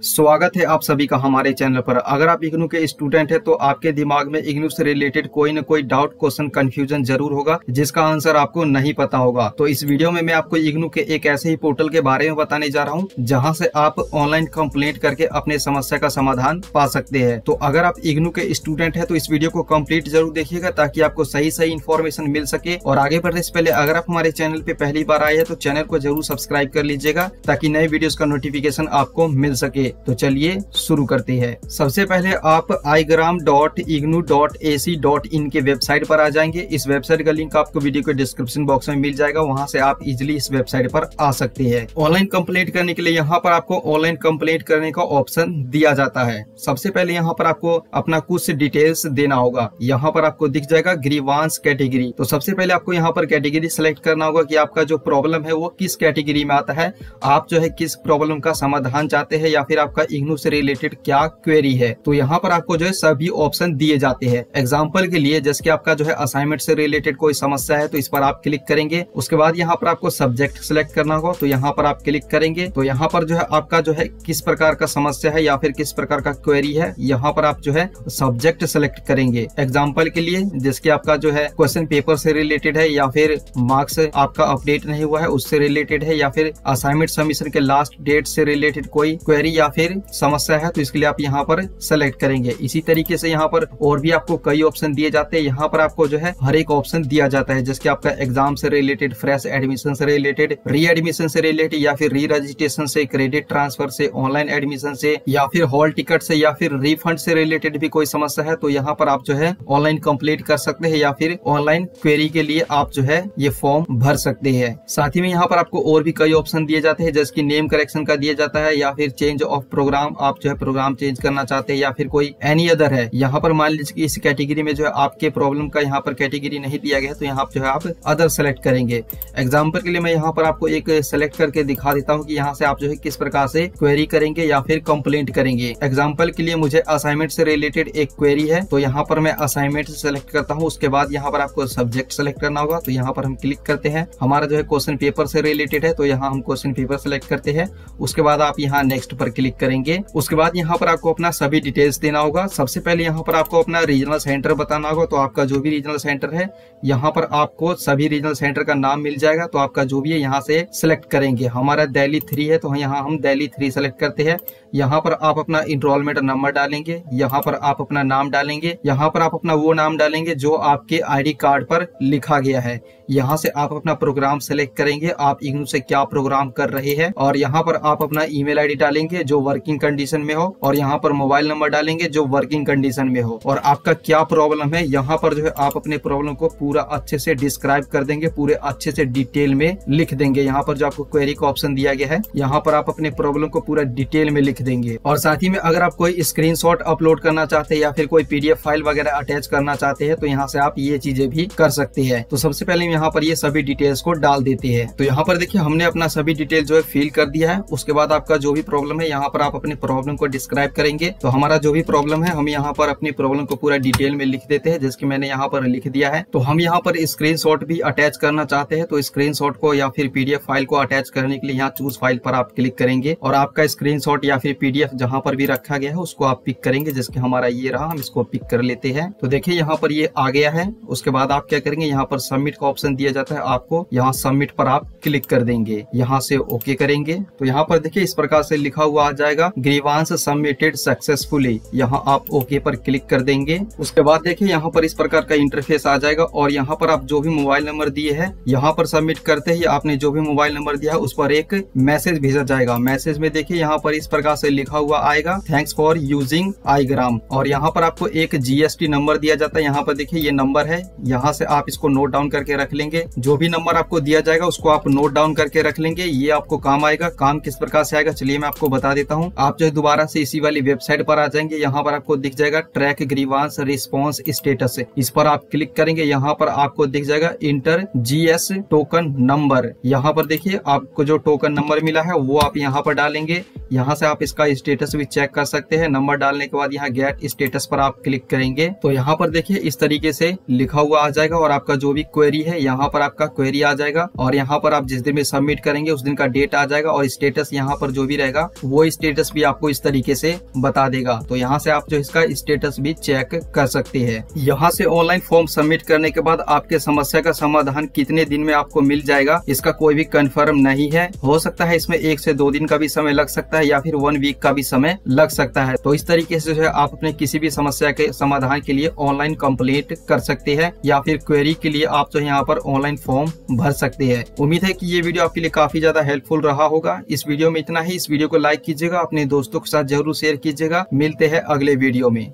स्वागत है आप सभी का हमारे चैनल पर। अगर आप इग्नू के स्टूडेंट हैं तो आपके दिमाग में इग्नू से रिलेटेड कोई न कोई डाउट, क्वेश्चन कंफ्यूजन ज़रूर होगा, जिसका आंसर आपको नहीं पता होगा। तो इस वीडियो में मैं आपको इग्नू के एक ऐसे ही पोर्टल के बारे में बताने जा रहा हूँ, जहाँ से आप ऑनलाइन कंप्लेंट करके अपने समस्या का समाधान पा सकते हैं। तो अगर आप इग्नू के स्टूडेंट है तो इस वीडियो को कंप्लीट ज़रूर देखिएगा, ताकि आपको सही सही इन्फॉर्मेशन मिल सके। और आगे बढ़ने से पहले, अगर आप हमारे चैनल पे पहली बार आए हैं तो चैनल को ज़रूर सब्सक्राइब कर लीजिएगा, ताकि नए वीडियो का नोटिफिकेशन आपको मिल सके। तो चलिए शुरू करते हैं। सबसे पहले आप igram dot IGNOU dot A C dot in के वेबसाइट पर आ जाएँगे। इस वेबसाइट का लिंक आपको वीडियो के डिस्क्रिप्शन बॉक्स में मिल जाएगा। वहाँ से आप इजिली इस वेबसाइट पर आ सकते हैं। ऑनलाइन कंप्लेंट करने के लिए यहाँ पर आपको ऑनलाइन कंप्लेंट करने का ऑप्शन दिया जाता है। सबसे पहले यहाँ पर आपको अपना कुछ डिटेल्स देना होगा। यहाँ पर आपको दिख जाएगा ग्रीवांस कैटेगरी तो सबसे पहले आपको यहाँ पर कैटेगरी सिलेक्ट करना होगा कि आपका जो प्रॉब्लम है वो किस कैटेगरी में आता है। आप जो है किस प्रॉब्लम का समाधान चाहते हैं या फिर आपका इग्नू से रिलेटेड क्या क्वेरी है? तो यहाँ पर आपको जो है सभी ऑप्शन दिए जाते हैं। एग्ज़ाम्पल के लिए जैसे आपका जो है असाइनमेंट से रिलेटेड कोई समस्या है तो इस पर आप क्लिक करेंगे। उसके बाद यहाँ पर आपको सब्जेक्ट सिलेक्ट करना होगा तो यहाँ पर आप क्लिक करेंगे। तो यहाँ पर जो है आपका जो है किस प्रकार का समस्या है या फिर किस प्रकार का क्वेरी है, यहाँ पर आप जो है सब्जेक्ट सिलेक्ट करेंगे। एग्ज़ाम्पल के लिए जिसके आपका जो है क्वेश्चन पेपर से रिलेटेड है या फिर मार्क्स आपका अपडेट नहीं हुआ है, उससे रिलेटेड है या फिर असाइनमेंट सबमिशन के लास्ट डेट से रिलेटेड कोई क्वेरी या फिर समस्या है तो इसके लिए आप यहाँ पर सेलेक्ट करेंगे। इसी तरीके से यहाँ पर और भी आपको कई ऑप्शन दिए जाते हैं। यहाँ पर आपको जो है, हर एक ऑप्शन दिया जाता है जिसके आपका एग्ज़ाम से रिलेटेड फ्रेश एडमिशन से रिलेटेड री एडमिशन से रिलेटेड या फिर री रजिस्ट्रेशन से क्रेडिट ट्रांसफ़र से ऑनलाइन एडमिशन से, या फिर हॉल टिकट से, या फिर रिफंड से रिलेटेड भी कोई समस्या है तो यहाँ पर आप जो है ऑनलाइन कंप्लीट कर सकते हैं, या फिर ऑनलाइन क्वेरी के लिए आप जो है, ये फॉर्म भर सकते हैं। साथ ही में यहाँ पर आपको और भी कई ऑप्शन दिए जाते हैं, जैसे की नेम करेक्शन का दिया जाता है, या फिर चेंज ऑफ़ प्रोग्राम आप जो है प्रोग्राम चेंज करना चाहते हैं या फिर कोई एनी अदर है, यहाँ पर मान लीजिए इस कैटेगरी में जो है आपके प्रॉब्लम का यहाँ पर कैटेगरी नहीं दिया गया तो यहाँ जो है आप अदर सेलेक्ट करेंगे। एग्ज़ाम्पल के लिए मैं यहाँ पर आपको एक सेलेक्ट करके दिखा देता हूँ कि यहाँ से आप जो है किस प्रकार से क्वेरी करेंगे या फिर कंप्लेंट करेंगे। एग्ज़ाम्पल के लिए मुझे असाइनमेंट से रिलेटेड एक क्वेरी है तो यहाँ पर मैं असाइनमेंट सेलेक्ट करता हूँ, उसके बाद यहाँ पर आपको सब्जेक्ट सेलेक्ट करना होगा तो यहाँ पर हम क्लिक करते हैं। हमारा जो है क्वेश्चन पेपर से रिलेटेड है तो यहाँ हम क्वेश्चन पेपर सेलेक्ट करते हैं, उसके बाद आप यहाँ नेक्स्ट पर क्लिक करेंगे। उसके बाद यहाँ पर आपको अपना सभी डिटेल्स देना होगा। सबसे पहले यहाँ पर आपको अपना रीजनल सेंटर बताना होगा। तो आपका जो भी रीजनल सेंटर है, यहाँ पर आपको सभी रीजनल सेंटर का नाम मिल जाएगा। तो आपका जो भी है, यहाँ से सिलेक्ट करेंगे। हमारा दिल्ली थ्री है तो यहाँ हम दिल्ली थ्री सेलेक्ट करते हैं। यहाँ पर आप अपना इनरोलमेंट नंबर डालेंगे। यहाँ पर आप अपना नाम डालेंगे। यहाँ पर आप अपना वो नाम डालेंगे जो आपके आईडी कार्ड पर लिखा गया है। यहाँ से आप अपना प्रोग्राम सेलेक्ट करेंगे। आप इग्नू से क्या प्रोग्राम कर रहे हैं? और यहाँ पर आप अपना ईमेल आईडी डालेंगे जो वर्किंग कंडीशन में हो और यहाँ पर मोबाइल नंबर डालेंगे जो वर्किंग कंडीशन में हो। और आपका क्या प्रॉब्लम है, यहाँ पर जो है आप अपने प्रॉब्लम को पूरा अच्छे से डिस्क्राइब कर देंगे, पूरे अच्छे से डिटेल में लिख देंगे। यहाँ पर जो आपको क्वेरी का ऑप्शन दिया गया है, यहाँ पर आप अपने प्रॉब्लम को पूरा डिटेल में लिख देंगे। और साथ ही में अगर आप कोई स्क्रीन अपलोड करना चाहते हैं या फिर कोई पीडीएफ फ़ाइल वगैरह अटैच करना चाहते हैं तो यहाँ से आप ये चीज़ें भी कर सकते हैं। तो सबसे पहले यहाँ पर ये सभी डिटेल्स को डाल देते हैं। तो यहाँ पर देखिए, हमने अपना सभी डिटेल जो है फिल कर दिया है। उसके बाद आपका जो भी प्रॉब्लम है, यहाँ पर आप अपने प्रॉब्लम को डिस्क्राइब करेंगे। तो हमारा जो भी प्रॉब्लम है, हम यहाँ पर अपनी प्रॉब्लम को पूरा डिटेल में लिख देते हैं, जिसकी मैंने यहाँ पर लिख दिया है। तो हम यहाँ पर स्क्रीन भी अटैच करना चाहते हैं तो स्क्रीन को या फिर पीडीएफ फ़ाइल को अटैच करने के लिए यहाँ चूज़ फ़ाइल पर आप क्लिक करेंगे। और आपका स्क्रीन या फिर पीडीएफ जहाँ पर भी रखा गया है, उसको आप पिक करेंगे, जिसके हमारा ये रहा, हम इसको पिक कर लेते हैं। तो देखिए, यहाँ पर ये आ गया है। उसके बाद आप क्या करेंगे, यहाँ पर सबमिट का ऑप्शन दिया जाता है आपको। यहाँ सबमिट पर आप क्लिक कर देंगे। यहाँ से ओके करेंगे। तो यहाँ पर देखिए, इस प्रकार से लिखा हुआ आ जाएगा। ग्रीवांस सबमिटेड सक्सेसफुली यहाँ आप ओके पर क्लिक कर देंगे। उसके बाद देखिए, यहाँ पर इस प्रकार का इंटरफेस आ जाएगा और यहाँ पर आप जो भी मोबाइल नंबर दिए है, यहाँ पर सबमिट करते ही आपने जो भी मोबाइल नंबर दिया है, उस पर एक मैसेज भेजा जाएगा। मैसेज में देखिए, यहाँ पर इस प्रकार से लिखा हुआ आएगा थैंक्स फॉर यूजिंग आईग्राम और यहाँ पर आपको एक जीएसटी नंबर दिया जाता है। यहाँ पर देखिए, ये नंबर है। यहाँ से आप इसको नोट डाउन करके रख लेंगे। जो भी नंबर आपको दिया जाएगा, उसको आप नोट डाउन करके रख लेंगे। ये आपको काम आएगा। काम किस प्रकार से आएगा, चलिए मैं आपको बता देता हूँ। आप जो दोबारा से इसी वाली वेबसाइट पर आ जाएँगे। यहाँ पर आपको दिख जाएगा ट्रैक ग्रीवांस रिस्पॉन्स स्टेटस। इस पर आप क्लिक करेंगे, यहाँ पर आपको दिख जाएगा इंटर जीएस टोकन नंबर। यहाँ पर देखिए, आपको जो टोकन नंबर मिला है, वो आप यहाँ पर डालेंगे। यहाँ से आप इसका स्टेटस भी चेक कर सकते हैं। नंबर डालने के बाद यहाँ गेट स्टेटस पर आप क्लिक करेंगे। तो यहाँ पर देखिए, इस तरीके से लिखा हुआ आ जाएगा और आपका जो भी क्वेरी है, यहाँ पर आपका क्वेरी आ जाएगा। और यहाँ पर आप जिस दिन में सबमिट करेंगे, उस दिन का डेट आ जाएगा और स्टेटस यहाँ पर जो भी रहेगा, वो स्टेटस भी आपको इस तरीके से बता देगा। तो यहाँ से आप जो इसका स्टेटस भी चेक कर सकते हैं। यहाँ से ऑनलाइन फॉर्म सबमिट करने के बाद आपके समस्या का समाधान कितने दिन में आपको मिल जाएगा, इसका कोई भी कंफर्म नहीं है। हो सकता है इसमें एक से दो दिन का भी समय लग सकता है। या फिर वन वीक का भी समय लग सकता है। तो इस तरीके से जो है आप अपने किसी भी समस्या के समाधान के लिए ऑनलाइन कंप्लेंट कर सकते हैं या फिर क्वेरी के लिए आप जो है यहाँ पर ऑनलाइन फॉर्म भर सकते हैं। उम्मीद है की ये वीडियो आपके लिए काफ़ी ज़्यादा हेल्पफुल रहा होगा। इस वीडियो में इतना ही। इस वीडियो को लाइक कीजिएगा, अपने दोस्तों के साथ ज़रूर शेयर कीजिएगा। मिलते हैं अगले वीडियो में।